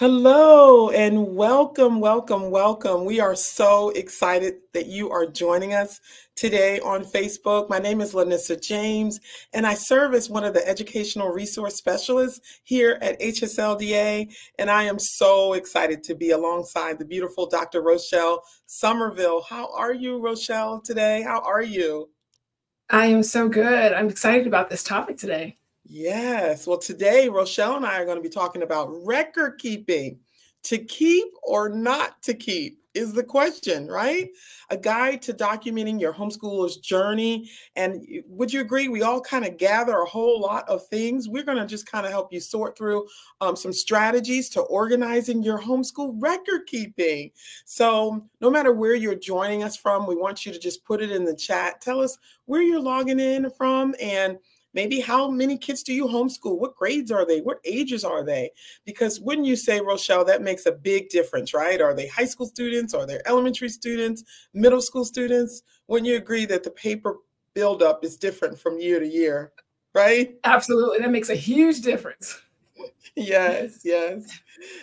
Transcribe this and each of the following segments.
Hello and welcome, welcome, welcome. We are so excited that you are joining us today on Facebook. My name is LaNissir James, and I serve as one of the educational resource specialists here at HSLDA. And I am so excited to be alongside the beautiful Dr. Rochelle Somerville. How are you, Rochelle, today? How are you? I am so good. I'm excited about this topic today. Yes. Well, today, Rochelle and I are going to be talking about record keeping. To keep or not to keep is the question, right? A guide to documenting your homeschooler's journey. And would you agree? We all kind of gather a whole lot of things. We're going to just kind of help you sort through um, some strategies to organizing your homeschool record keeping. So, no matter where you're joining us from, we want you to just put it in the chat. Tell us where you're logging in from and Maybe how many kids do you homeschool? What grades are they? What ages are they? Because wouldn't you say, Rochelle, that makes a big difference, right? Are they high school students? Are they elementary students? Middle school students? Wouldn't you agree that the paper buildup is different from year to year, right? Absolutely. That makes a huge difference. yes, yes.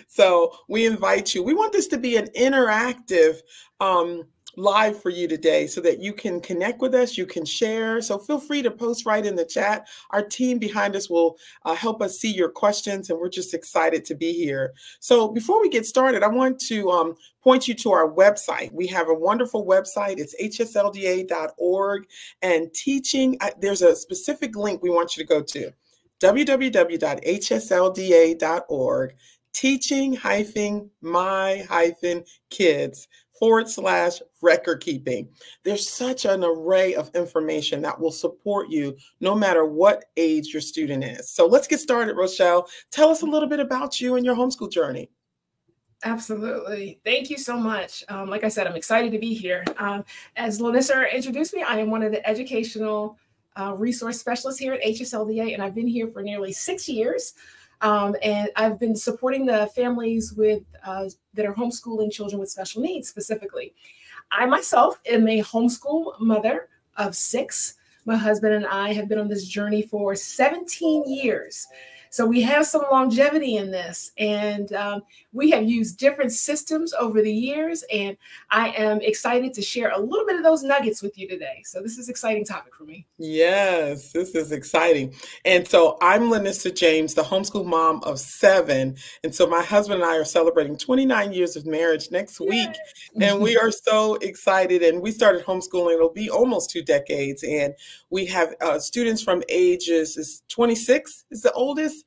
So we invite you. We want this to be an interactive um, live for you today so that you can connect with us, you can share. So feel free to post right in the chat. Our team behind us will uh, help us see your questions, and we're just excited to be here. So before we get started, I want to um, point you to our website. We have a wonderful website. It's hslda.org and teaching. Uh, there's a specific link we want you to go to www.hslda.org teaching hyphen my hyphen kids forward slash record keeping. There's such an array of information that will support you no matter what age your student is. So let's get started, Rochelle. Tell us a little bit about you and your homeschool journey. Absolutely. Thank you so much. Um, like I said, I'm excited to be here. Um, as LaNissir introduced me, I am one of the educational uh, resource specialists here at HSLDA, and I've been here for nearly six years. Um, and I've been supporting the families with uh, that are homeschooling children with special needs specifically. I myself am a homeschool mother of six. My husband and I have been on this journey for 17 years. So we have some longevity in this, and um, we have used different systems over the years. And I am excited to share a little bit of those nuggets with you today. So this is exciting topic for me. Yes, this is exciting. And so I'm LaNissir James, the homeschool mom of seven. And so my husband and I are celebrating 29 years of marriage next Yay. week, and we are so excited. And we started homeschooling; it'll be almost two decades, and we have uh, students from ages is 26 is the oldest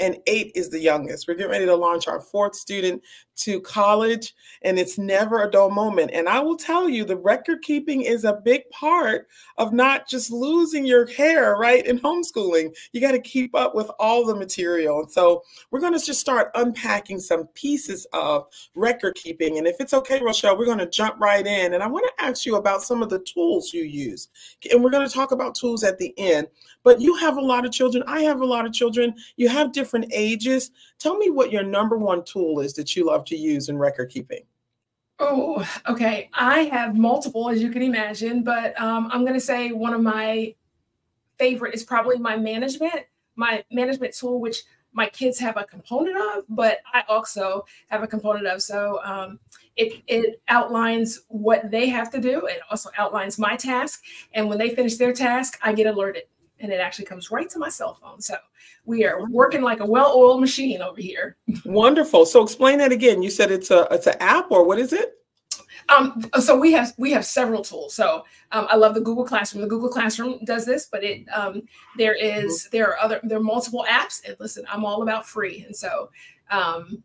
and eight is the youngest. We're getting ready to launch our fourth student to college, and it's never a dull moment. And I will tell you, the record keeping is a big part of not just losing your hair, right, in homeschooling. You got to keep up with all the material. And so we're going to just start unpacking some pieces of record keeping. And if it's okay, Rochelle, we're going to jump right in. And I want to ask you about some of the tools you use. And we're going to talk about tools at the end. But you have a lot of children. I have a lot of children. You have different ages. Tell me what your number one tool is that you love to use in record keeping? Oh, okay. I have multiple, as you can imagine, but um, I'm going to say one of my favorite is probably my management, my management tool, which my kids have a component of, but I also have a component of. So um, it, it outlines what they have to do. It also outlines my task. And when they finish their task, I get alerted and it actually comes right to my cell phone. So we are working like a well-oiled machine over here. Wonderful. So explain that again. You said it's a it's an app or what is it? Um, so we have we have several tools. So um, I love the Google Classroom. The Google Classroom does this, but it um, there is there are other there are multiple apps. And listen, I'm all about free, and so um,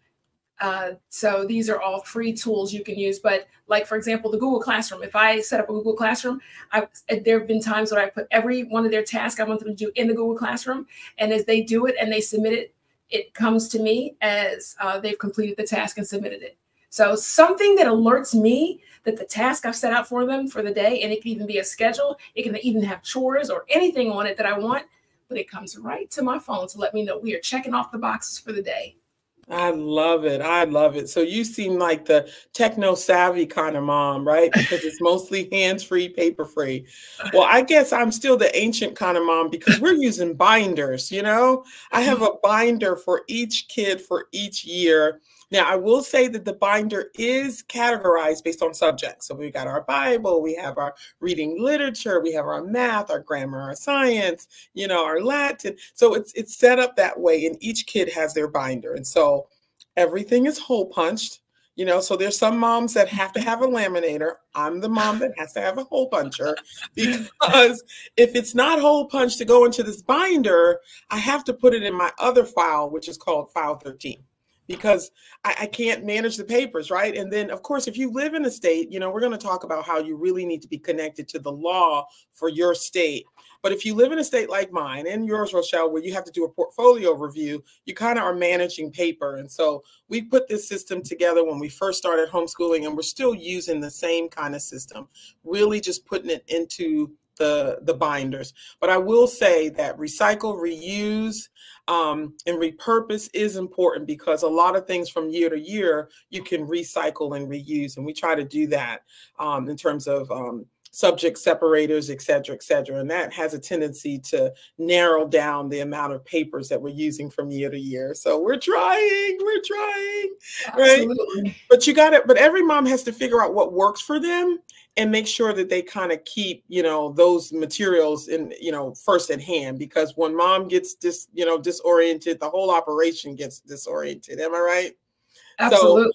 uh, so these are all free tools you can use. But like for example, the Google Classroom. If I set up a Google Classroom, I, there have been times where I put every one of their tasks I want them to do in the Google Classroom, and as they do it and they submit it, it comes to me as uh, they've completed the task and submitted it. So something that alerts me that the task I've set out for them for the day, and it can even be a schedule, it can even have chores or anything on it that I want, but it comes right to my phone to let me know we are checking off the boxes for the day. I love it. I love it. So you seem like the techno savvy kind of mom, right? Because it's mostly hands free, paper free. Well, I guess I'm still the ancient kind of mom because we're using binders, you know? I have mm-hmm. a binder for each kid for each year Now, I will say that the binder is categorized based on subjects. So we've got our Bible, we have our reading literature, we have our math, our grammar, our science, you know, our Latin. So it's it's set up that way, and each kid has their binder. And so everything is hole punched. You know, so there's some moms that have to have a laminator. I'm the mom that has to have a hole puncher because if it's not hole punched to go into this binder, I have to put it in my other file, which is called file 13 because I, I, can't manage the papers, right? And then, of course, if you live in a state, you know, we're going to talk about how you really need to be connected to the law for your state. But if you live in a state like mine and yours, Rochelle, where you have to do a portfolio review, you kind of are managing paper. And so we put this system together when we first started homeschooling, and we're still using the same kind of system, really just putting it into the, the binders. But I will say that recycle, reuse, um, and repurpose is important because a lot of things from year to year you can recycle and reuse. And we try to do that um, in terms of um, subject separators, et cetera, et cetera. And that has a tendency to narrow down the amount of papers that we're using from year to year. So we're trying, we're trying, Absolutely. right? But you got it. But every mom has to figure out what works for them and make sure that they kind of keep, you know, those materials in, you know, first at hand. Because when mom gets dis, you know, disoriented, the whole operation gets disoriented. Am I right? Absolutely.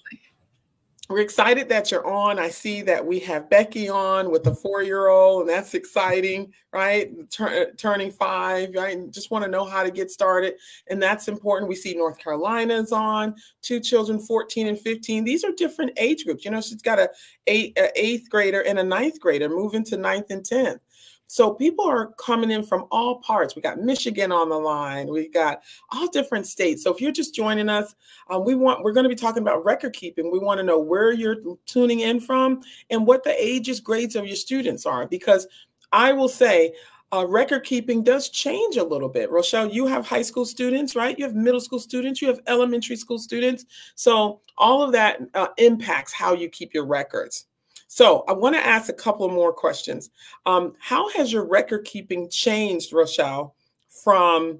We're excited that you're on. I see that we have Becky on with a four-year-old, and that's exciting, right? Tur turning five, right? just want to know how to get started, and that's important. We see North Carolina's on, two children, 14 and 15. These are different age groups. You know, she's got a, eight, a eighth grader and a ninth grader moving to ninth and 10th. So people are coming in from all parts. We got Michigan on the line. We got all different states. So if you're just joining us, um, we want we're going to be talking about record keeping. We want to know where you're tuning in from and what the ages, grades of your students are. Because I will say, uh, record keeping does change a little bit. Rochelle, you have high school students, right? You have middle school students, you have elementary school students. So all of that uh, impacts how you keep your records. So I want to ask a couple more questions. Um, how has your record keeping changed, Rochelle, from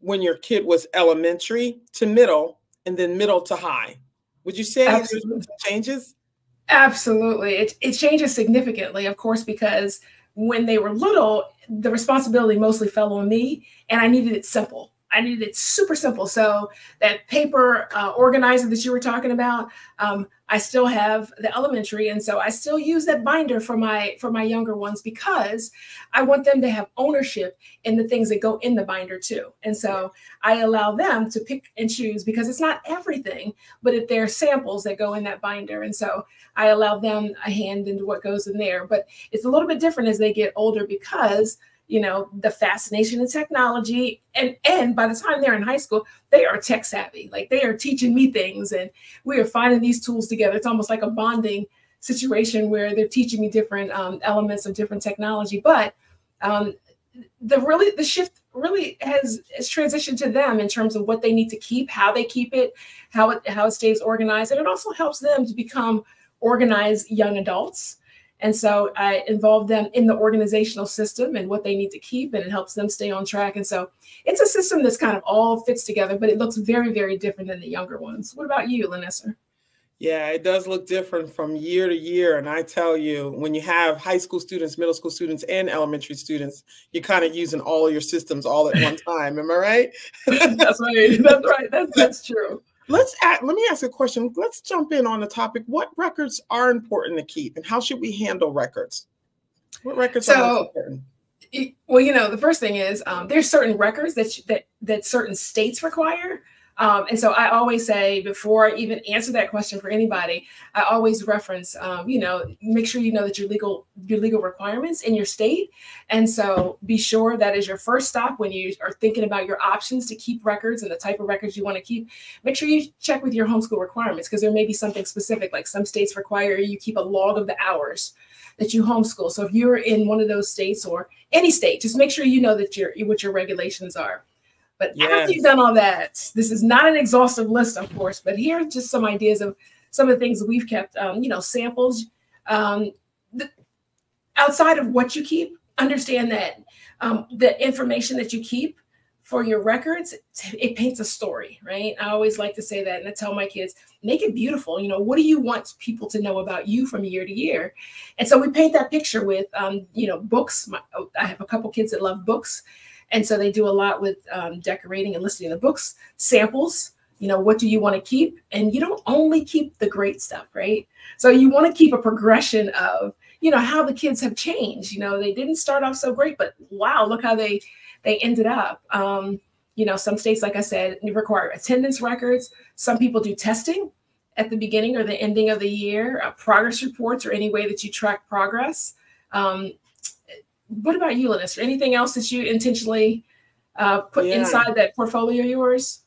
when your kid was elementary to middle and then middle to high? Would you say Absolutely. changes? Absolutely. It, it changes significantly, of course, because when they were little, the responsibility mostly fell on me and I needed it simple. I needed it super simple. So that paper uh, organizer that you were talking about, um, I still have the elementary, and so I still use that binder for my for my younger ones because I want them to have ownership in the things that go in the binder too. And so I allow them to pick and choose because it's not everything, but if there are samples that go in that binder, and so I allow them a hand into what goes in there. But it's a little bit different as they get older because you know the fascination in technology. And and by the time they're in high school they are tech savvy. Like they are teaching me things and we are finding these tools together. It's almost like a bonding situation where they're teaching me different um, elements of different technology. But um, the really the shift really has, has transitioned to them in terms of what they need to keep how they keep it how it how it stays organized. And it also helps them to become organized young adults and so I involve them in the organizational system and what they need to keep, and it helps them stay on track. And so it's a system that's kind of all fits together, but it looks very, very different than the younger ones. What about you, LaNissir? Yeah, it does look different from year to year. And I tell you, when you have high school students, middle school students, and elementary students, you're kind of using all your systems all at one time. Am I right? that's right. That's right. That's, that's true. Let's add, let me ask a question. Let's jump in on the topic. What records are important to keep, and how should we handle records? What records so, are important? Well, you know, the first thing is um, there's certain records that that that certain states require. Um, and so I always say before I even answer that question for anybody, I always reference, um, you know, make sure you know that your legal your legal requirements in your state. And so be sure that is your first stop when you are thinking about your options to keep records and the type of records you want to keep. Make sure you check with your homeschool requirements because there may be something specific, like some states require you keep a log of the hours that you homeschool. So if you're in one of those states or any state, just make sure you know that your what your regulations are. But yes. after you've done all that, this is not an exhaustive list, of course, but here are just some ideas of some of the things that we've kept. Um, you know, samples. Um, the, outside of what you keep, understand that um, the information that you keep for your records, it paints a story, right? I always like to say that, and I tell my kids, make it beautiful. You know, what do you want people to know about you from year to year? And so we paint that picture with, um, you know, books. My, I have a couple kids that love books, and so they do a lot with um, decorating and listing the books, samples. You know, what do you want to keep? And you don't only keep the great stuff, right? So you want to keep a progression of, you know, how the kids have changed. You know, they didn't start off so great, but wow, look how they they ended up. Um, you know, some states, like I said, require attendance records. Some people do testing at the beginning or the ending of the year, uh, progress reports, or any way that you track progress. Um, what about you, Linus? Anything else that you intentionally uh, put yeah. inside that portfolio of yours?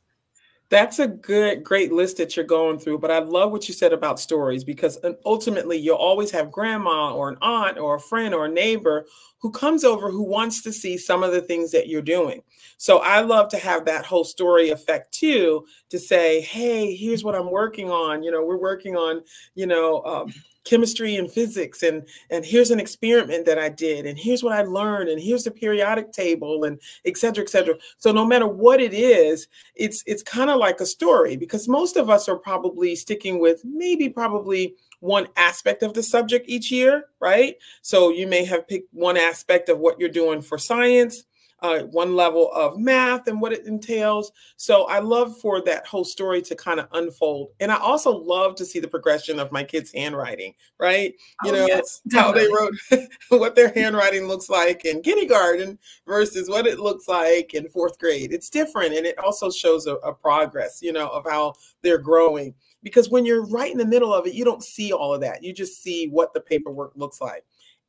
That's a good, great list that you're going through. But I love what you said about stories because uh, ultimately you'll always have grandma or an aunt or a friend or a neighbor who comes over who wants to see some of the things that you're doing. So I love to have that whole story effect too to say, hey, here's what I'm working on. You know, we're working on, you know, um, chemistry and physics and and here's an experiment that i did and here's what i learned and here's the periodic table and et cetera et cetera. So no matter what it is it's it's kind of like a story because most of us are probably sticking with maybe probably one aspect of the subject each year right? So you may have picked one aspect of what you're doing for science uh, one level of math and what it entails. So I love for that whole story to kind of unfold. And I also love to see the progression of my kids' handwriting, right? You oh, know, yes, how they wrote what their handwriting looks like in kindergarten versus what it looks like in fourth grade. It's different. And it also shows a, a progress, you know, of how they're growing. Because when you're right in the middle of it, you don't see all of that. You just see what the paperwork looks like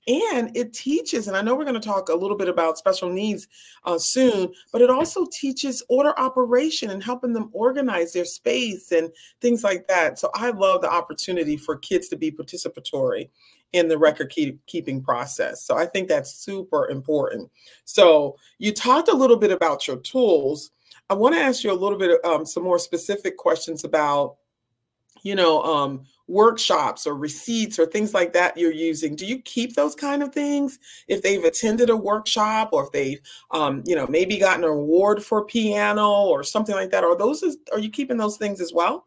and it teaches and i know we're going to talk a little bit about special needs uh, soon but it also teaches order operation and helping them organize their space and things like that. So i love the opportunity for kids to be participatory in the record keep, keeping process. So i think that's super important. So you talked a little bit about your tools. I want to ask you a little bit um, some more specific questions about you know um, workshops or receipts or things like that you're using do you keep those kind of things if they've attended a workshop or if they've um, you know maybe gotten an award for piano or something like that are those are you keeping those things as well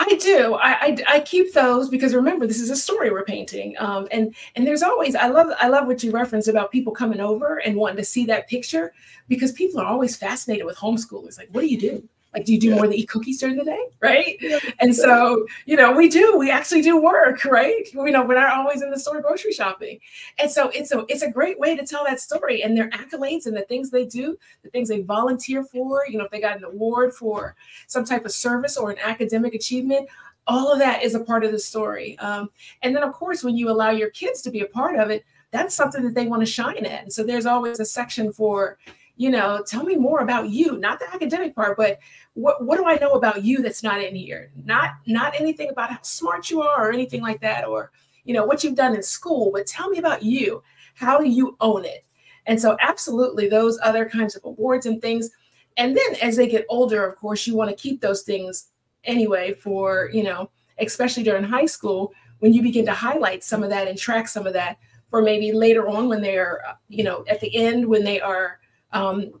I do. I, I, I keep those because remember this is a story we're painting, um, and and there's always I love I love what you referenced about people coming over and wanting to see that picture because people are always fascinated with homeschoolers. Like, what do you do? Like, do you do yeah. more than eat cookies during the day? Right. Yeah. And so, you know, we do, we actually do work, right? You know, we're not always in the store grocery shopping. And so it's a it's a great way to tell that story and their accolades and the things they do, the things they volunteer for, you know, if they got an award for some type of service or an academic achievement, all of that is a part of the story. Um, and then of course, when you allow your kids to be a part of it, that's something that they want to shine at. And so there's always a section for you know, tell me more about you, not the academic part, but what, what do I know about you that's not in here? Not not anything about how smart you are or anything like that, or you know, what you've done in school, but tell me about you. How do you own it? And so absolutely those other kinds of awards and things. And then as they get older, of course, you want to keep those things anyway for, you know, especially during high school, when you begin to highlight some of that and track some of that for maybe later on when they're, uh, you know, at the end when they are um,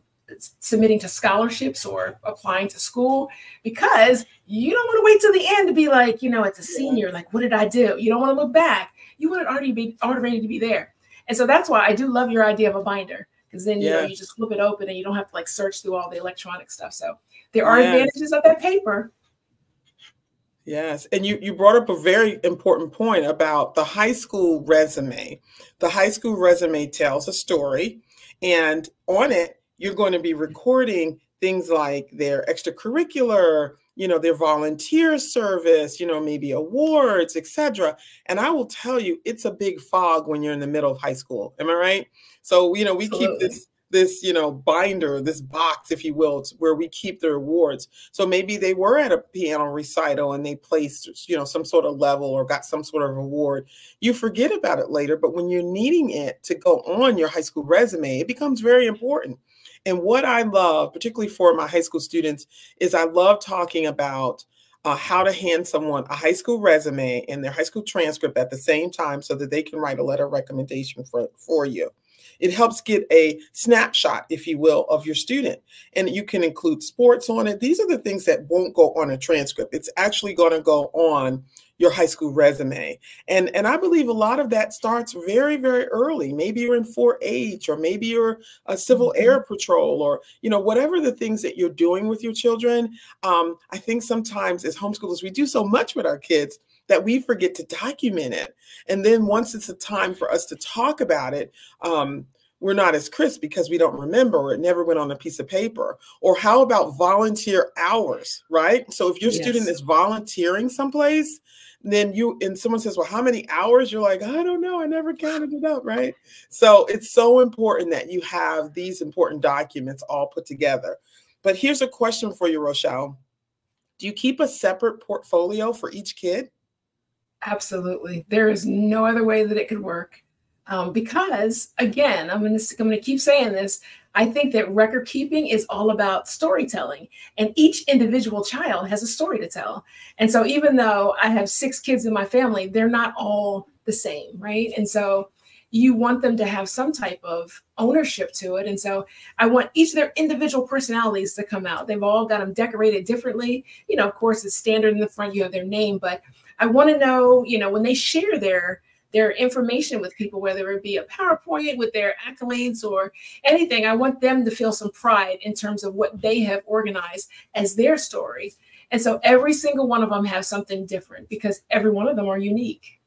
submitting to scholarships or applying to school because you don't want to wait till the end to be like, you know, as a senior, like, what did I do? You don't want to look back. You want it already be already ready to be there. And so that's why I do love your idea of a binder because then you know you just flip it open and you don't have to like search through all the electronic stuff. So there are yes. advantages of that paper. Yes, and you you brought up a very important point about the high school resume. The high school resume tells a story and on it, you're going to be recording things like their extracurricular, you know, their volunteer service, you know, maybe awards, etc. And I will tell you, it's a big fog when you're in the middle of high school. Am I right? So, you know, we Absolutely. keep this this you know binder this box if you will where we keep the rewards. So maybe they were at a piano recital and they placed you know some sort of level or got some sort of award you forget about it later but when you're needing it to go on your high school resume it becomes very important. And what i love particularly for my high school students is i love talking about uh, how to hand someone a high school resume and their high school transcript at the same time so that they can write a letter of recommendation for, for you it helps get a snapshot, if you will, of your student. And you can include sports on it. These are the things that won't go on a transcript. It's actually going to go on your high school resume. And and I believe a lot of that starts very very early. Maybe you're in 4-H or maybe you're a civil mm-hmm. air patrol or you know whatever the things that you're doing with your children. Um, I think sometimes as homeschoolers we do so much with our kids that we forget to document it. And then once it's a time for us to talk about it, um, we're not as crisp because we don't remember or it never went on a piece of paper. Or how about volunteer hours, right? So if your yes. student is volunteering someplace, then you and someone says, Well, how many hours? You're like, I don't know, I never counted it up, right? So it's so important that you have these important documents all put together. But here's a question for you, Rochelle. Do you keep a separate portfolio for each kid? Absolutely. There is no other way that it could work. Um, because again, I'm going to I'm going to keep saying this. I think that record keeping is all about storytelling, and each individual child has a story to tell. And so, even though I have six kids in my family, they're not all the same, right? And so, you want them to have some type of ownership to it. And so I want each of their individual personalities to come out. They've all got them decorated differently. You know, of course, it's standard in the front, you have their name, but I want to know, you know, when they share their their information with people, whether it be a PowerPoint with their accolades or anything, I want them to feel some pride in terms of what they have organized as their story. And so every single one of them have something different because every one of them are unique.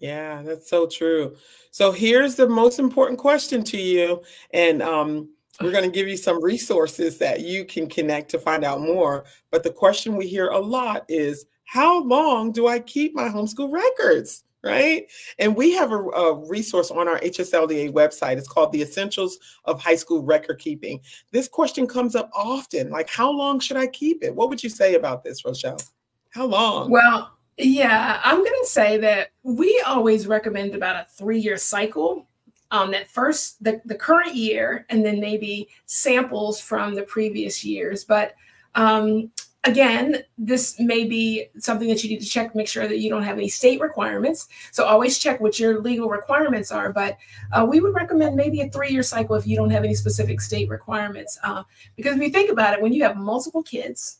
Yeah, that's so true. So here's the most important question to you. And um, we're going to give you some resources that you can connect to find out more. But the question we hear a lot is how long do I keep my homeschool records? Right. And we have a, a, resource on our HSLDA website. It's called The Essentials of High School Record Keeping. This question comes up often like, how long should I keep it? What would you say about this, Rochelle? How long? Well, yeah, I'm going to say that we always recommend about a three year cycle. Um, that first, the, the current year, and then maybe samples from the previous years. But um, again, this may be something that you need to check, make sure that you don't have any state requirements. So always check what your legal requirements are. But uh, we would recommend maybe a three year cycle if you don't have any specific state requirements. Uh, because if you think about it, when you have multiple kids,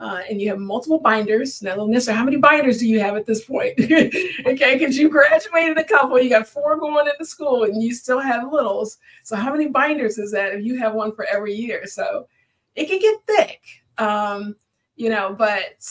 uh, and you have multiple binders. Now, Nissa, how many binders do you have at this point? okay, because you graduated a couple, you got four going into school, and you still have littles. So, how many binders is that if you have one for every year? So, it can get thick. Um, you know, but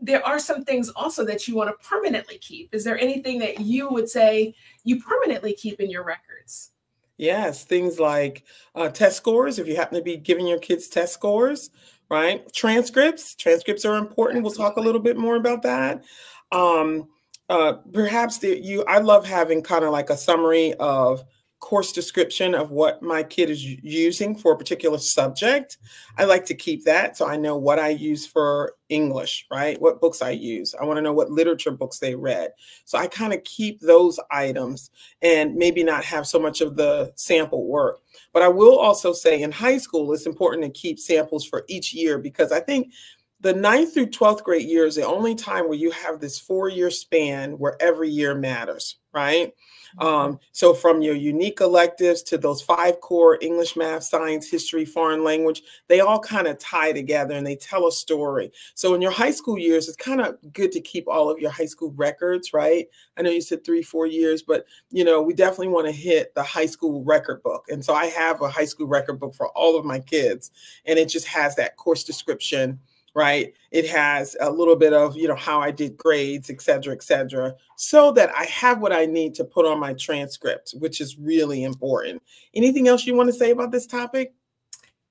there are some things also that you want to permanently keep. Is there anything that you would say you permanently keep in your records? Yes, things like uh, test scores, if you happen to be giving your kids test scores, right? Transcripts, transcripts are important. Absolutely. We'll talk a little bit more about that. Um, uh, perhaps the, you, I love having kind of like a summary of course description of what my kid is using for a particular subject. I like to keep that so I know what I use for English, right? What books I use. I want to know what literature books they read. So I kind of keep those items and maybe not have so much of the sample work. But I will also say in high school, it's important to keep samples for each year because I think the ninth through 12th grade year is the only time where you have this four year span where every year matters, right? Mm-hmm. Um, so from your unique electives to those five core English, math, science, history, foreign language, they all kind of tie together and they tell a story. So in your high school years, it's kind of good to keep all of your high school records, right? I know you said three, four years, but you know, we definitely want to hit the high school record book. And so I have a high school record book for all of my kids, and it just has that course description right? It has a little bit of, you know, how I did grades, et cetera, et cetera, so that I have what I need to put on my transcript, which is really important. Anything else you want to say about this topic?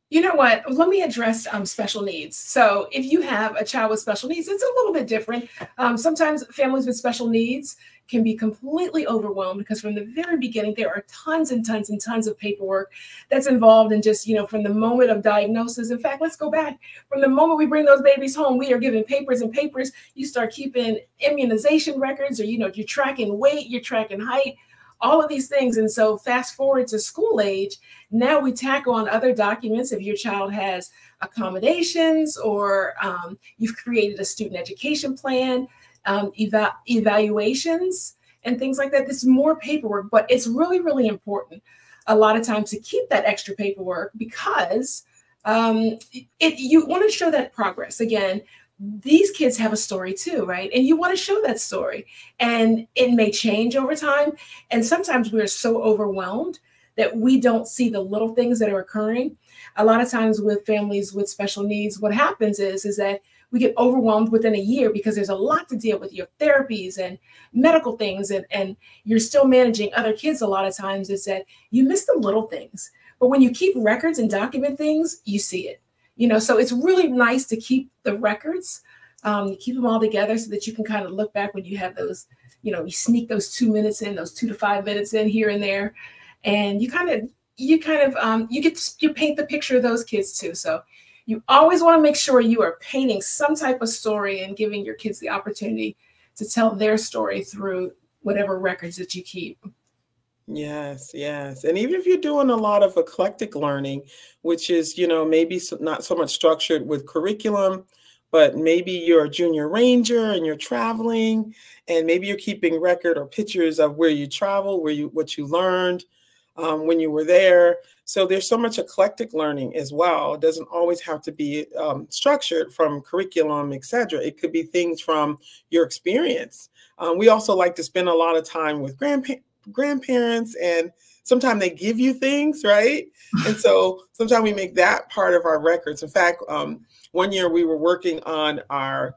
You know what? Let me address um, special needs. So, if you have a child with special needs, it's a little bit different. Um, sometimes families with special needs can be completely overwhelmed because from the very beginning there are tons and tons and tons of paperwork that's involved in just you know from the moment of diagnosis in fact let's go back from the moment we bring those babies home we are given papers and papers you start keeping immunization records or you know you're tracking weight you're tracking height all of these things and so fast forward to school age now we tackle on other documents if your child has accommodations or um, you've created a student education plan um, eva- evaluations and things like that. This is more paperwork, but it's really, really important. a lot of times to keep that extra paperwork because um, it, you want to show that progress. Again, these kids have a story too, right? And you want to show that story. And it may change over time. And sometimes we're so overwhelmed that we don't see the little things that are occurring. A lot of times with families with special needs, what happens is, is that we get overwhelmed within a year because there's a lot to deal with your therapies and medical things and, and you're still managing other kids a lot of times is that you miss the little things but when you keep records and document things you see it you know so it's really nice to keep the records um, you keep them all together so that you can kind of look back when you have those you know you sneak those two minutes in those two to five minutes in here and there and you kind of you kind of um, you get you paint the picture of those kids too so you always want to make sure you are painting some type of story and giving your kids the opportunity to tell their story through whatever records that you keep. Yes, yes. And even if you're doing a lot of eclectic learning, which is, you know, maybe not so much structured with curriculum, but maybe you're a junior ranger and you're traveling and maybe you're keeping record or pictures of where you travel, where you what you learned um, when you were there. So there's so much eclectic learning as well. It doesn't always have to be um, structured from curriculum, etc. It could be things from your experience. Um, we also like to spend a lot of time with grandpa- grandparents and sometimes they give you things, right? and so sometimes we make that part of our records. In fact, um, one year we were working on our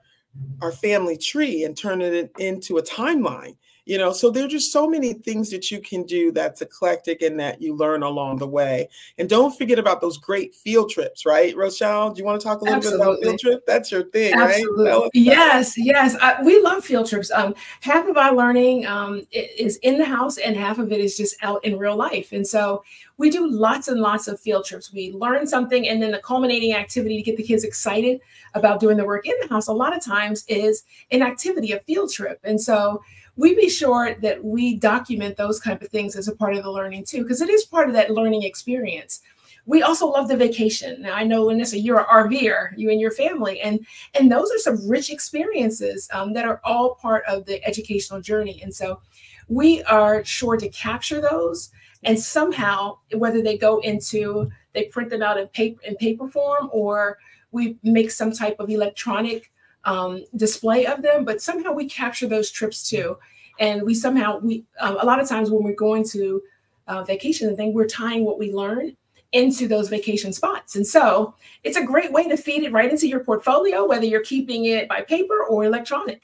our family tree and turning it into a timeline you know so there's just so many things that you can do that's eclectic and that you learn along the way. And don't forget about those great field trips right rochelle? Do you want to talk a little Absolutely. bit about field trip? That's your thing Absolutely. right yes yes I, we love field trips. Um, half of our learning um, is in the house and half of it is just out in real life. And so we do lots and lots of field trips. We learn something and then the culminating activity to get the kids excited about doing the work in the house a lot of times is an activity a field trip. And so we be sure that we document those kind of things as a part of the learning too, because it is part of that learning experience. We also love the vacation. Now I know, Vanessa, you're an RVer, you and your family, and and those are some rich experiences um, that are all part of the educational journey. And so, we are sure to capture those, and somehow, whether they go into they print them out in paper in paper form, or we make some type of electronic um, display of them, but somehow we capture those trips too. And we somehow, we um, a lot of times when we're going to uh, vacation and thing, we're tying what we learn into those vacation spots. And so it's a great way to feed it right into your portfolio, whether you're keeping it by paper or electronic.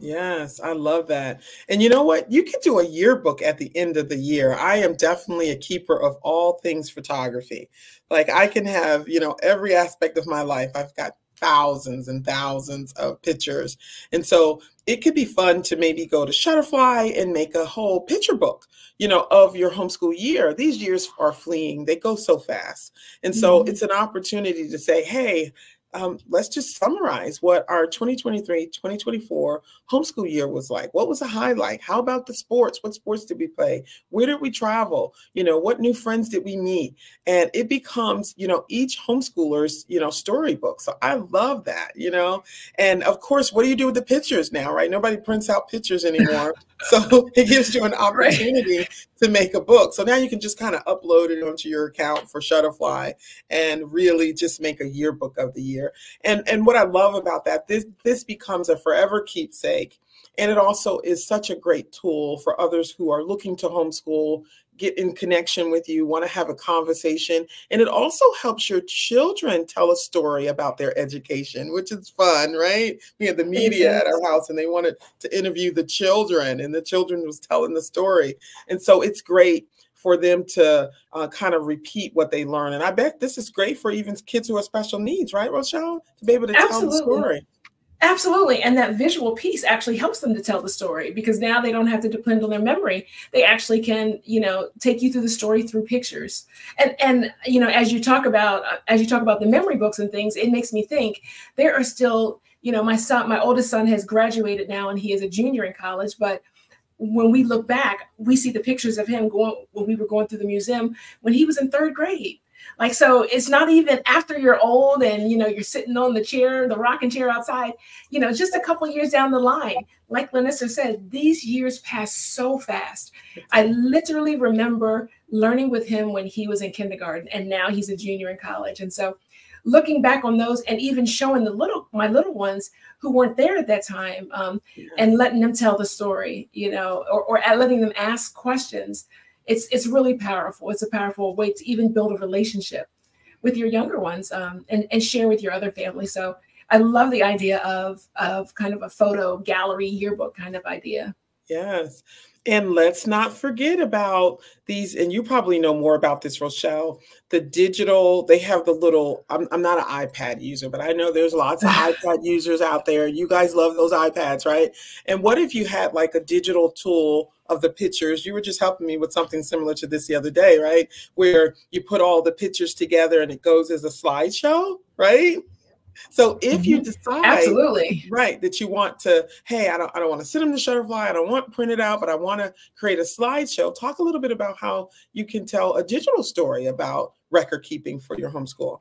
Yes, I love that. And you know what? You can do a yearbook at the end of the year. I am definitely a keeper of all things photography. Like I can have, you know, every aspect of my life. I've got thousands and thousands of pictures. And so it could be fun to maybe go to Shutterfly and make a whole picture book, you know, of your homeschool year. These years are fleeing, they go so fast. And so mm-hmm. it's an opportunity to say, hey, um, let's just summarize what our 2023 2024 homeschool year was like. What was a highlight? How about the sports? What sports did we play? Where did we travel? You know, what new friends did we meet? And it becomes, you know, each homeschooler's, you know, storybook. So I love that, you know. And of course, what do you do with the pictures now, right? Nobody prints out pictures anymore. so it gives you an opportunity right. To make a book. So now you can just kind of upload it onto your account for Shutterfly and really just make a yearbook of the year. And and what I love about that, this this becomes a forever keepsake. And it also is such a great tool for others who are looking to homeschool, get in connection with you, want to have a conversation. And it also helps your children tell a story about their education, which is fun, right? We had the media at our house and they wanted to interview the children, and the children was telling the story. And so it's great for them to uh, kind of repeat what they learn. And I bet this is great for even kids who have special needs, right, Rochelle? To be able to Absolutely. tell the story. Absolutely. And that visual piece actually helps them to tell the story because now they don't have to depend on their memory. They actually can, you know, take you through the story through pictures. And and you know, as you talk about as you talk about the memory books and things, it makes me think there are still, you know, my son, my oldest son has graduated now and he is a junior in college, but when we look back, we see the pictures of him going when we were going through the museum when he was in third grade. Like, so it's not even after you're old and, you know, you're sitting on the chair, the rocking chair outside, you know, just a couple years down the line. Like LaNissir said, these years pass so fast. I literally remember learning with him when he was in kindergarten and now he's a junior in college. And so looking back on those and even showing the little, my little ones who weren't there at that time um, yeah. and letting them tell the story, you know, or, or letting them ask questions it's it's really powerful. It's a powerful way to even build a relationship with your younger ones um, and and share with your other family. So I love the idea of of kind of a photo gallery yearbook kind of idea. Yes. And let's not forget about these, and you probably know more about this, Rochelle. The digital, they have the little, I'm, I'm not an iPad user, but I know there's lots of iPad users out there. You guys love those iPads, right? And what if you had like a digital tool of the pictures? You were just helping me with something similar to this the other day, right? Where you put all the pictures together and it goes as a slideshow, right? So if you mm-hmm. decide absolutely right that you want to, hey, I don't I don't want to sit in the Shutterfly, I don't want printed out, but I want to create a slideshow. Talk a little bit about how you can tell a digital story about record keeping for your homeschool.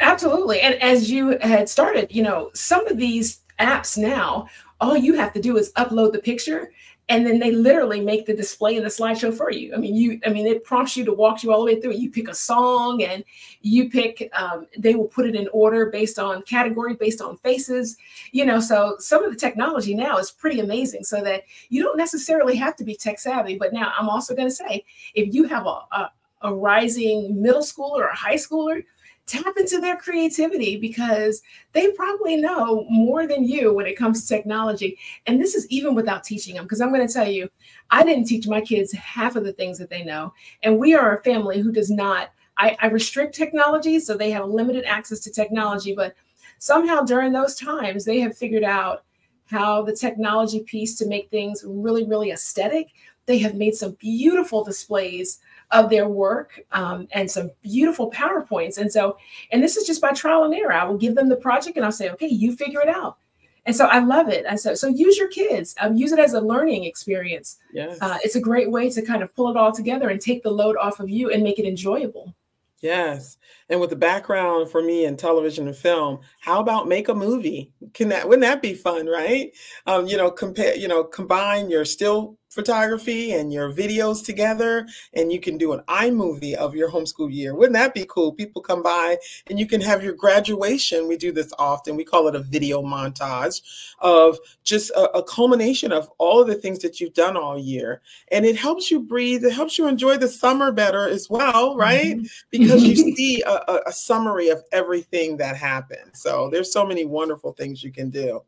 Absolutely. And as you had started, you know, some of these apps now, all you have to do is upload the picture and then they literally make the display in the slideshow for you. I mean, you, I mean, it prompts you to walk you all the way through. You pick a song, and you pick. Um, they will put it in order based on category, based on faces. You know, so some of the technology now is pretty amazing. So that you don't necessarily have to be tech savvy. But now, I'm also going to say, if you have a, a a rising middle schooler or a high schooler tap into their creativity because they probably know more than you when it comes to technology. And this is even without teaching them, because I'm going to tell you, I didn't teach my kids half of the things that they know. And we are a family who does not, I, I restrict technology, so they have limited access to technology. But somehow during those times, they have figured out how the technology piece to make things really, really aesthetic. They have made some beautiful displays of their work um, and some beautiful PowerPoints. And so, and this is just by trial and error. I will give them the project and I'll say, okay, you figure it out. And so I love it. And so, so use your kids, um, use it as a learning experience. Yes. Uh, it's a great way to kind of pull it all together and take the load off of you and make it enjoyable. Yes. And with the background for me in television and film, how about make a movie? Can that wouldn't that be fun, right? Um, you know, compare, you know, combine your still photography and your videos together and you can do an iMovie of your homeschool year. Wouldn't that be cool? People come by and you can have your graduation. We do this often. We call it a video montage of just a, a culmination of all of the things that you've done all year. And it helps you breathe. It helps you enjoy the summer better as well, right? Mm-hmm. Because you mm-hmm. see a, a summary of everything that happened. So there's so many wonderful things you can do.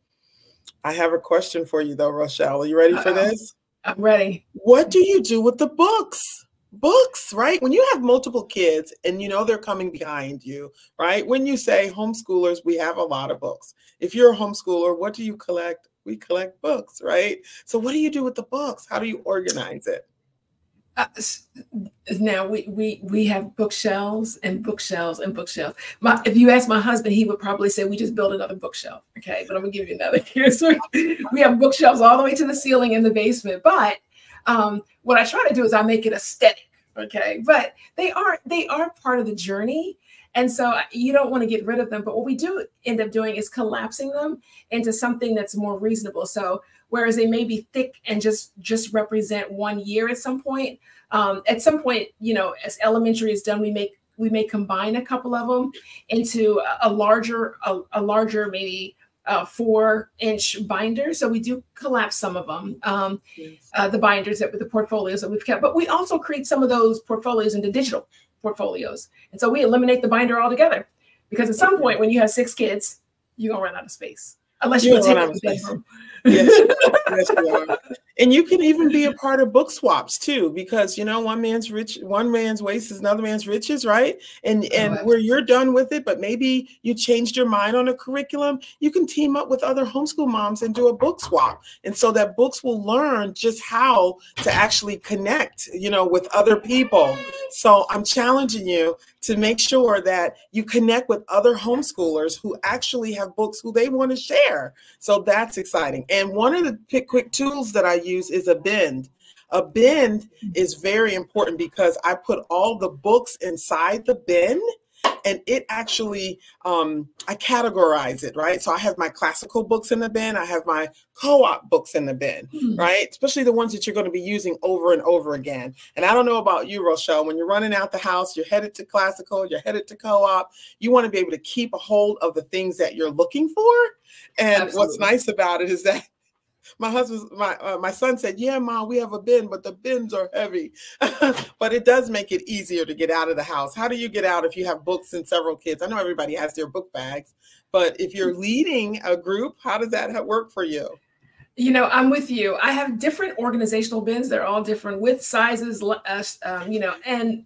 I have a question for you though, Rochelle. Are you ready uh, for Uh-oh. this? I'm ready. What do you do with the books? Books, right? When you have multiple kids and you know they're coming behind you, right? When you say homeschoolers, we have a lot of books. If you're a homeschooler, what do you collect? We collect books, right? So, what do you do with the books? How do you organize it? Uh, now we we we have bookshelves and bookshelves and bookshelves. My, if you ask my husband, he would probably say we just build another bookshelf. Okay, but I'm gonna give you another answer. We have bookshelves all the way to the ceiling in the basement. But um, what I try to do is I make it aesthetic. Okay, but they are they are part of the journey. And so uh, you don't want to get rid of them. But what we do end up doing is collapsing them into something that's more reasonable. So whereas they may be thick and just just represent one year at some point. Um, at some point, you know, as elementary is done, we make we may combine a couple of them into a, larger a, a, larger maybe uh, four inch binder. So we do collapse some of them, um, yes. uh, the binders that with the portfolios that we've kept, but we also create some of those portfolios into digital portfolios. And so we eliminate the binder altogether because at some point when you have six kids, you're gonna run out of space unless you, you take out the bedroom. Yes, yes, you are. And you can even be a part of book swaps too, because you know one man's rich, one man's waste is another man's riches, right? And oh, and oh, where you're done with it, but maybe you changed your mind on a curriculum, you can team up with other homeschool moms and do a book swap, and so that books will learn just how to actually connect, you know, with other people. So I'm challenging you to make sure that you connect with other homeschoolers who actually have books who they want to share. So that's exciting. And one of the quick tools that I use is a bend. A bin is very important because I put all the books inside the bin and it actually um, i categorize it right so i have my classical books in the bin i have my co-op books in the bin mm-hmm. right especially the ones that you're going to be using over and over again and i don't know about you rochelle when you're running out the house you're headed to classical you're headed to co-op you want to be able to keep a hold of the things that you're looking for and Absolutely. what's nice about it is that my husband, my uh, my son said, "Yeah, mom, we have a bin, but the bins are heavy." but it does make it easier to get out of the house. How do you get out if you have books and several kids? I know everybody has their book bags, but if you're leading a group, how does that work for you? You know, I'm with you. I have different organizational bins. They're all different width, sizes, uh, um, you know, and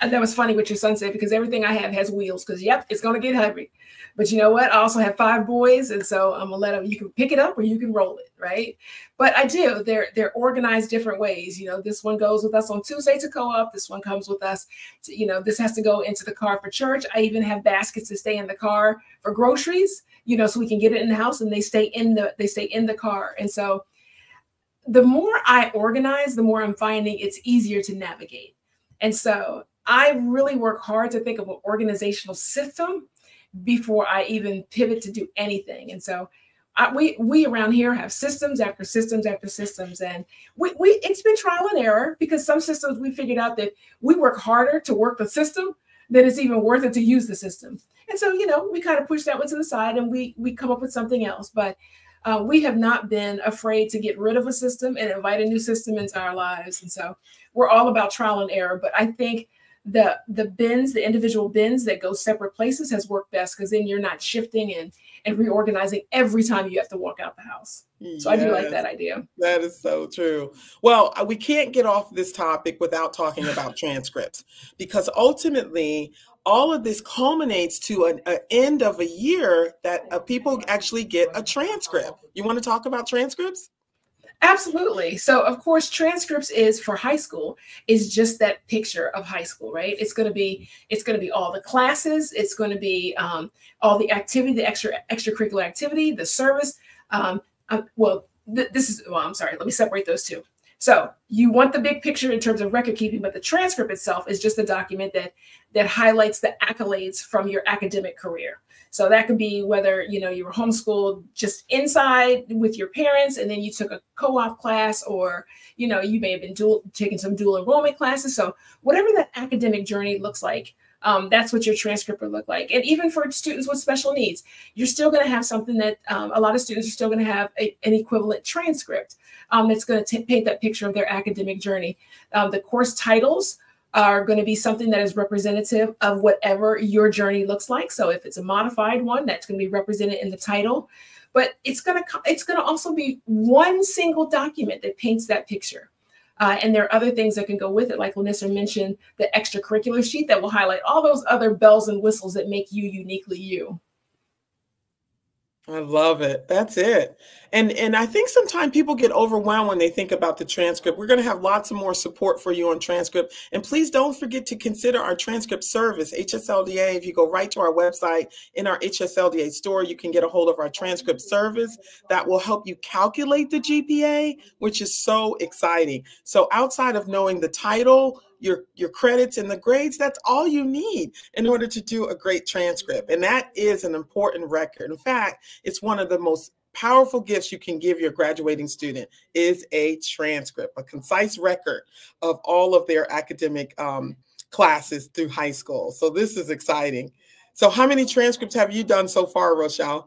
and that was funny what your son said because everything I have has wheels. Because yep, it's going to get heavy. But you know what? I also have five boys, and so I'm gonna let them. You can pick it up or you can roll it, right? But I do. They're they're organized different ways. You know, this one goes with us on Tuesday to co-op. This one comes with us. To, you know, this has to go into the car for church. I even have baskets to stay in the car for groceries. You know, so we can get it in the house and they stay in the they stay in the car. And so the more I organize, the more I'm finding it's easier to navigate. And so I really work hard to think of an organizational system before I even pivot to do anything. And so I, we we around here have systems after systems after systems, and we, we it's been trial and error because some systems we figured out that we work harder to work the system than it's even worth it to use the system. And so you know we kind of push that one to the side and we we come up with something else. But uh, we have not been afraid to get rid of a system and invite a new system into our lives. And so we're all about trial and error. But I think the the bins, the individual bins that go separate places has worked best because then you're not shifting and and reorganizing every time you have to walk out the house. So yes, I do like that idea. That is so true. Well, uh, we can't get off this topic without talking about transcripts because ultimately all of this culminates to an, end of a year that uh, people actually get a transcript. You want to talk about transcripts? Absolutely. So, of course, transcripts is for high school is just that picture of high school, right? It's going to be it's going to be all the classes. It's going to be um, all the activity, the extra extracurricular activity, the service. Um, uh, well, th- this is well. I'm sorry. Let me separate those two. So you want the big picture in terms of record keeping, but the transcript itself is just a document that that highlights the accolades from your academic career. So that could be whether you know you were homeschooled just inside with your parents, and then you took a co-op class, or you know you may have been dual taking some dual enrollment classes. So whatever that academic journey looks like, um, that's what your transcript would look like. And even for students with special needs, you're still going to have something that um, a lot of students are still going to have a, an equivalent transcript um, that's going to paint that picture of their academic journey. Um, the course titles are going to be something that is representative of whatever your journey looks like. So if it's a modified one, that's going to be represented in the title. But it's going to it's going to also be one single document that paints that picture. Uh, and there are other things that can go with it, like LaNissir mentioned, the extracurricular sheet that will highlight all those other bells and whistles that make you uniquely you. I love it. That's it. And and I think sometimes people get overwhelmed when they think about the transcript. We're going to have lots of more support for you on transcript. And please don't forget to consider our transcript service, HSLDA. If you go right to our website in our HSLDA store, you can get a hold of our transcript service that will help you calculate the GPA, which is so exciting. So outside of knowing the title, your your credits and the grades that's all you need in order to do a great transcript and that is an important record in fact it's one of the most powerful gifts you can give your graduating student is a transcript a concise record of all of their academic um, classes through high school so this is exciting so how many transcripts have you done so far rochelle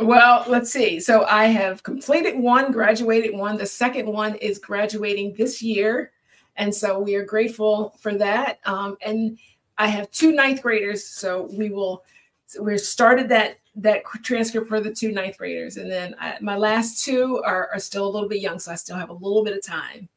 well, let's see. So I have completed one, graduated one. The second one is graduating this year. And so we are grateful for that. Um, and I have two ninth graders, so we will we started that that transcript for the two ninth graders, and then I, my last two are, are still a little bit young, so I still have a little bit of time.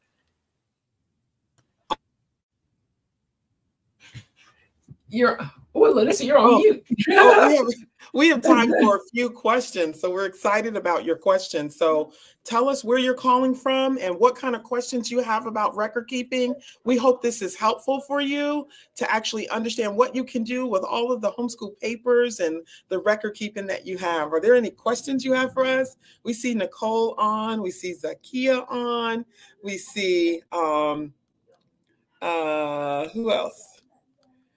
You're oh, LaNissir, you're on oh, mute. oh, we have time for a few questions. So we're excited about your questions. So tell us where you're calling from and what kind of questions you have about record keeping. We hope this is helpful for you to actually understand what you can do with all of the homeschool papers and the record keeping that you have. Are there any questions you have for us? We see Nicole on, we see Zakia on, we see um uh who else?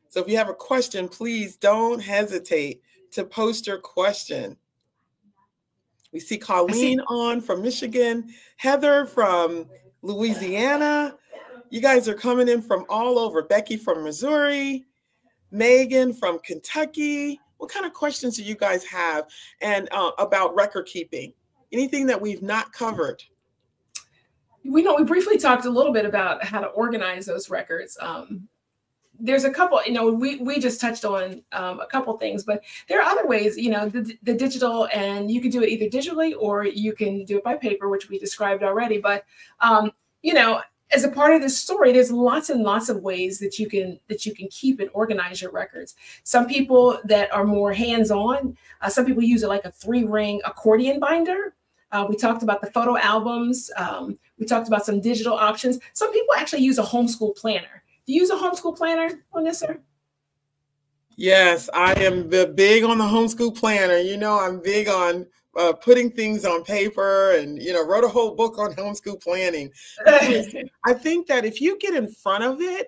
So if you have a question, please don't hesitate to post your question. We see Colleen on from Michigan, Heather from Louisiana. You guys are coming in from all over. Becky from Missouri, Megan from Kentucky. What kind of questions do you guys have and uh, about record keeping? Anything that we've not covered? We know we briefly talked a little bit about how to organize those records. Um, there's a couple you know we we just touched on um, a couple things but there are other ways you know the, the digital and you can do it either digitally or you can do it by paper which we described already but um, you know as a part of this story there's lots and lots of ways that you can that you can keep and organize your records. Some people that are more hands-on uh, some people use it like a three ring accordion binder. Uh, we talked about the photo albums um, we talked about some digital options. Some people actually use a homeschool planner do you use a homeschool planner LaNissir? Yes, I am big on the homeschool planner. You know, I'm big on uh, putting things on paper and, you know, wrote a whole book on homeschool planning. I think that if you get in front of it,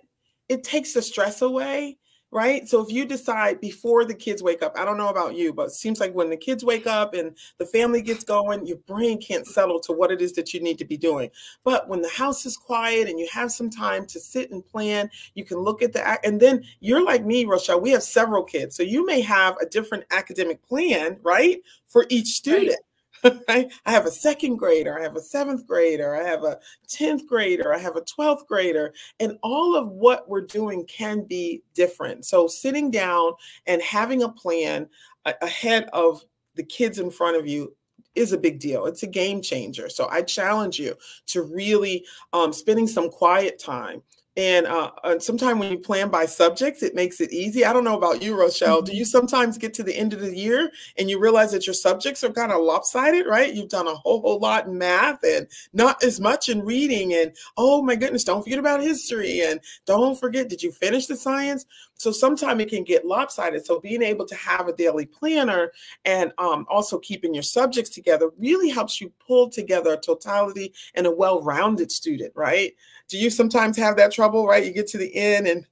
it takes the stress away right? So if you decide before the kids wake up, I don't know about you, but it seems like when the kids wake up and the family gets going, your brain can't settle to what it is that you need to be doing. But when the house is quiet and you have some time to sit and plan, you can look at the, and then you're like me, Rochelle, we have several kids. So you may have a different academic plan, right? For each student. Right. I have a second grader, I have a seventh grader, I have a 10th grader, I have a 12th grader, and all of what we're doing can be different. So, sitting down and having a plan ahead of the kids in front of you is a big deal. It's a game changer. So I challenge you to really um, spending some quiet time and uh, and sometimes when you plan by subjects, it makes it easy. I don't know about you, Rochelle. Mm-hmm. Do you sometimes get to the end of the year and you realize that your subjects are kind of lopsided, right? You've done a whole whole lot in math and not as much in reading. And oh my goodness, don't forget about history and don't forget, did you finish the science? So sometimes it can get lopsided. So being able to have a daily planner and um, also keeping your subjects together really helps you pull together a totality and a well-rounded student, right? Do you sometimes have that trouble, right? You get to the end and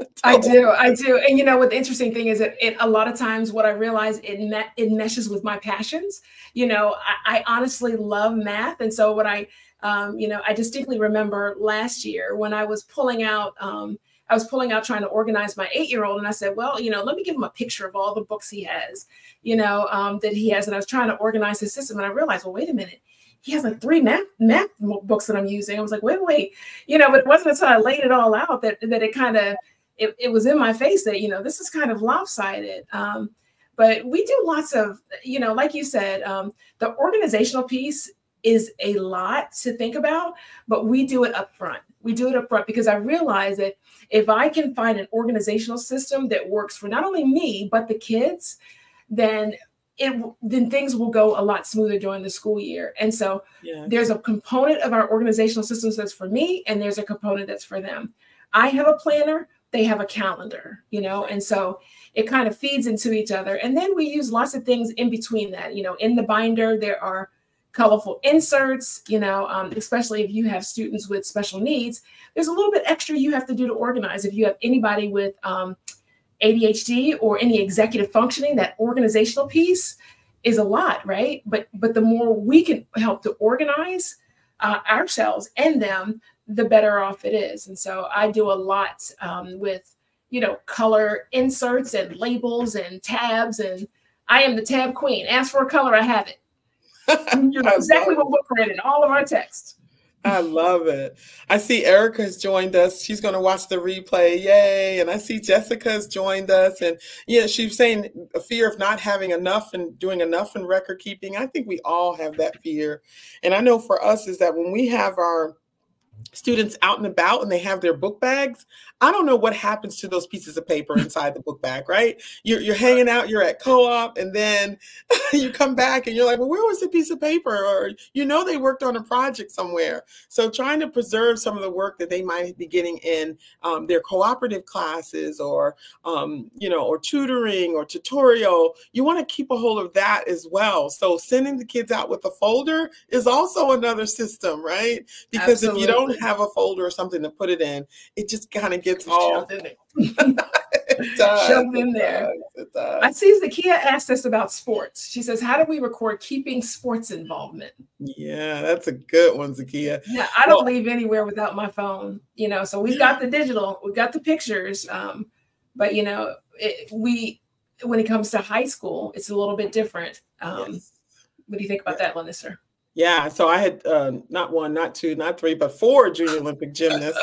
I do, I do, and you know what the interesting thing is that it, a lot of times what I realize it me- it meshes with my passions. You know, I, I honestly love math, and so what I, um, you know, I distinctly remember last year when I was pulling out, um, I was pulling out trying to organize my eight year old, and I said, well, you know, let me give him a picture of all the books he has, you know, um, that he has, and I was trying to organize his system, and I realized, well, wait a minute, he has like three math math books that I'm using. I was like, wait, wait, you know, but it wasn't until I laid it all out that that it kind of it, it was in my face that you know this is kind of lopsided. Um, but we do lots of you know, like you said, um, the organizational piece is a lot to think about, but we do it up front. We do it up front because I realize that if I can find an organizational system that works for not only me but the kids, then it then things will go a lot smoother during the school year. And so yeah. there's a component of our organizational systems that's for me, and there's a component that's for them. I have a planner, they have a calendar, you know, and so it kind of feeds into each other. And then we use lots of things in between that. You know, in the binder, there are colorful inserts, you know, um, especially if you have students with special needs, there's a little bit extra you have to do to organize. If you have anybody with um, ADHD or any executive functioning, that organizational piece is a lot, right? But but the more we can help to organize uh, ourselves and them, the better off it is. And so I do a lot um, with you know color inserts and labels and tabs, and I am the tab queen. Ask for a color, I have it. You know exactly what we're printing, all of our texts. I love it. I see Erica has joined us. She's going to watch the replay. Yay. And I see Jessica has joined us. And yeah, she's saying a fear of not having enough and doing enough in record keeping. I think we all have that fear. And I know for us is that when we have our students out and about and they have their book bags i don't know what happens to those pieces of paper inside the book bag right? You're, you're hanging out you're at co-op and then you come back and you're like well where was the piece of paper? Or you know they worked on a project somewhere. So trying to preserve some of the work that they might be getting in um, their cooperative classes or um, you know or tutoring or tutorial you want to keep a hold of that as well. So sending the kids out with a folder is also another system right? Because Absolutely. if you don't have a folder or something to put it in, it just kind of gets all shoved in shoved in there. I see Zakia asked us about sports. She says, "How do we record keeping sports involvement?" Yeah, that's a good one, Zakia. Yeah, I don't well, leave anywhere without my phone. You know, so we've got the digital, we've got the pictures, um, but you know, it, we when it comes to high school, it's a little bit different. Um, yes. What do you think about that, Linda? Yeah, so I had uh, not one, not two, not three, but four junior Olympic gymnasts.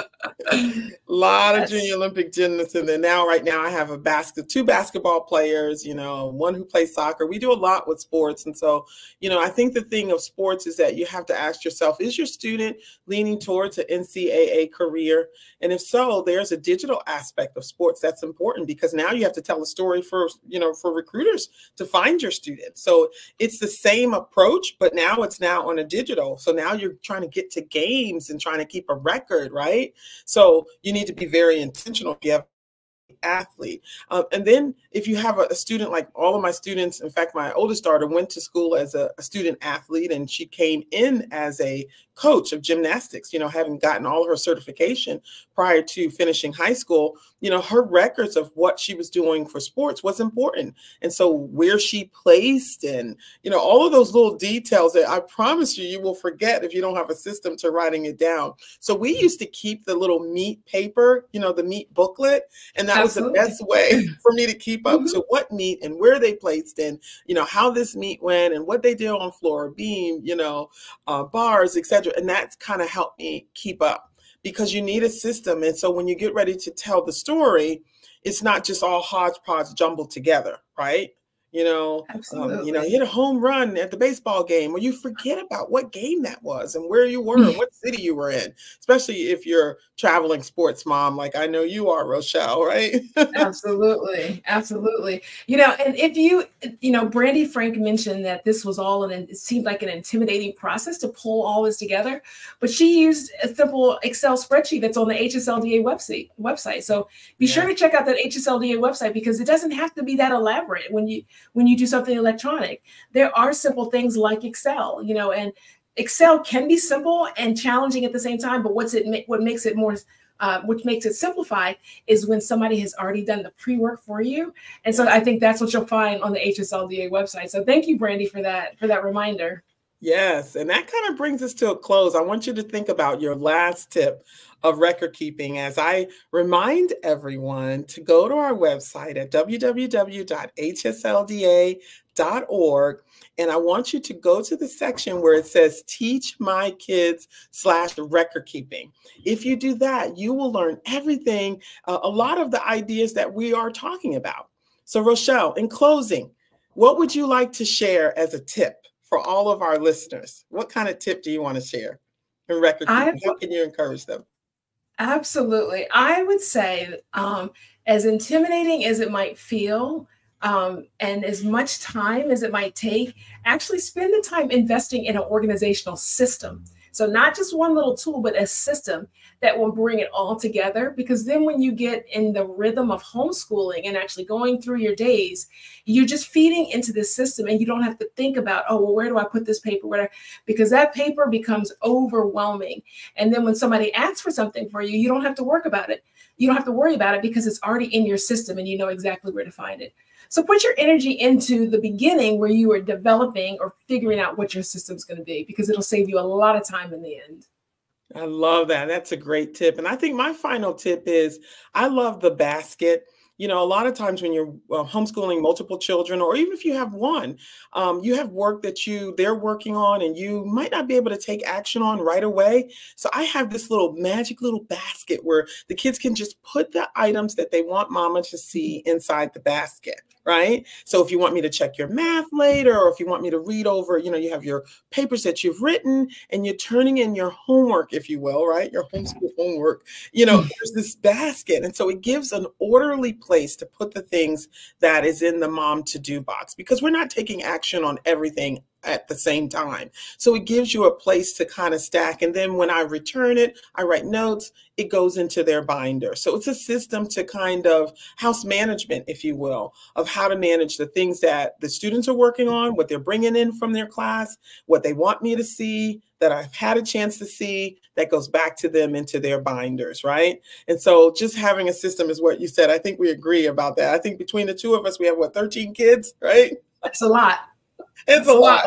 a lot of junior Olympic gymnasts, and then now, right now, I have a basket, two basketball players. You know, one who plays soccer. We do a lot with sports, and so you know, I think the thing of sports is that you have to ask yourself: Is your student leaning towards an NCAA career? And if so, there's a digital aspect of sports that's important because now you have to tell a story for you know for recruiters to find your student. So it's the same approach, but now it's now on a digital. So now you're trying to get to games and trying to keep a record, right? So you need to be very intentional. If you have an athlete. Um, and then if you have a, a, student like all of my students, in fact, my oldest daughter went to school as a, a, student athlete and she came in as a coach of gymnastics, you know, having gotten all her certification prior to finishing high school, you know, her records of what she was doing for sports was important. And so where she placed and, you know, all of those little details that I promise you, you will forget if you don't have a system to writing it down. So we used to keep the little meet paper, you know, the meet booklet. And that Absolutely. was the best way for me to keep up mm -hmm. to what meet and where they placed and, you know, how this meet went and what they did on floor, beam, you know, uh, bars, etc and that's kind of helped me keep up because you need a system. And so when you get ready to tell the story, it's not just all hodgepodge jumbled together, right? You know, um, you know, hit a home run at the baseball game, or you forget about what game that was and where you were and what city you were in, especially if you're traveling sports mom, like I know you are, Rochelle, right? absolutely, absolutely. You know, and if you, you know, Brandy Frank mentioned that this was all an, it seemed like an intimidating process to pull all this together, but she used a simple Excel spreadsheet that's on the HSLDA website. Website, so be yeah. sure to check out that HSLDA website because it doesn't have to be that elaborate when you when you do something electronic. There are simple things like Excel, you know, and Excel can be simple and challenging at the same time. But what's it what makes it more uh, which makes it simplified is when somebody has already done the pre-work for you. And so I think that's what you'll find on the HSLDA website. So thank you, Brandy, for that for that reminder. Yes, and that kind of brings us to a close. I want you to think about your last tip of record keeping as I remind everyone to go to our website at www.hslda.org. And I want you to go to the section where it says Teach My Kids slash record keeping. If you do that, you will learn everything, uh, a lot of the ideas that we are talking about. So, Rochelle, in closing, what would you like to share as a tip for all of our listeners? What kind of tip do you want to share in record keeping? How can you encourage them? Absolutely. I would say, um, as intimidating as it might feel, um, and as much time as it might take, actually spend the time investing in an organizational system. So, not just one little tool, but a system that will bring it all together. Because then, when you get in the rhythm of homeschooling and actually going through your days, you're just feeding into this system and you don't have to think about, oh, well, where do I put this paper? Where because that paper becomes overwhelming. And then, when somebody asks for something for you, you don't have to work about it. You don't have to worry about it because it's already in your system and you know exactly where to find it. So put your energy into the beginning where you are developing or figuring out what your system's going to be because it'll save you a lot of time in the end. I love that. That's a great tip. And I think my final tip is I love the basket you know, a lot of times when you're uh, homeschooling multiple children, or even if you have one, um, you have work that you they're working on, and you might not be able to take action on right away. So I have this little magic little basket where the kids can just put the items that they want mama to see inside the basket right? So if you want me to check your math later, or if you want me to read over, you know, you have your papers that you've written and you're turning in your homework, if you will, right? Your homeschool homework, you know, mm. there's this basket. And so it gives an orderly place to put the things that is in the mom to do box because we're not taking action on everything at the same time. So it gives you a place to kind of stack. And then when I return it, I write notes, it goes into their binder. So it's a system to kind of house management, if you will, of how to manage the things that the students are working on, what they're bringing in from their class, what they want me to see, that I've had a chance to see that goes back to them into their binders, right? And so just having a system is what you said. I think we agree about that. I think between the two of us, we have what, 13 kids, right? That's a lot. It's a lot.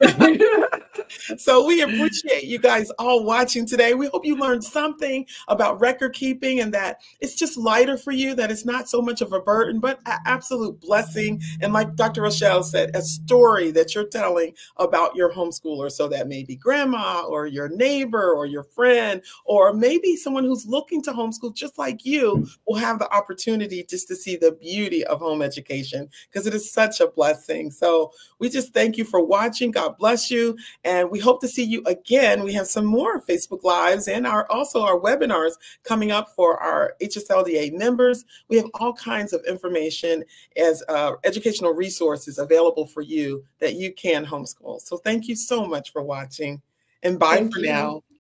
so we appreciate you guys all watching today. We hope you learned something about record keeping and that it's just lighter for you, that it's not so much of a burden, but an absolute blessing. And like Dr. Rochelle said, a story that you're telling about your homeschooler. So that maybe grandma or your neighbor or your friend, or maybe someone who's looking to homeschool just like you will have the opportunity just to see the beauty of home education because it is such a blessing. So we just thank you for watching. God bless you. And we hope to see you again. We have some more Facebook Lives and our also our webinars coming up for our HSLDA members. We have all kinds of information as uh, educational resources available for you that you can homeschool. So thank you so much for watching and bye thank for you. now.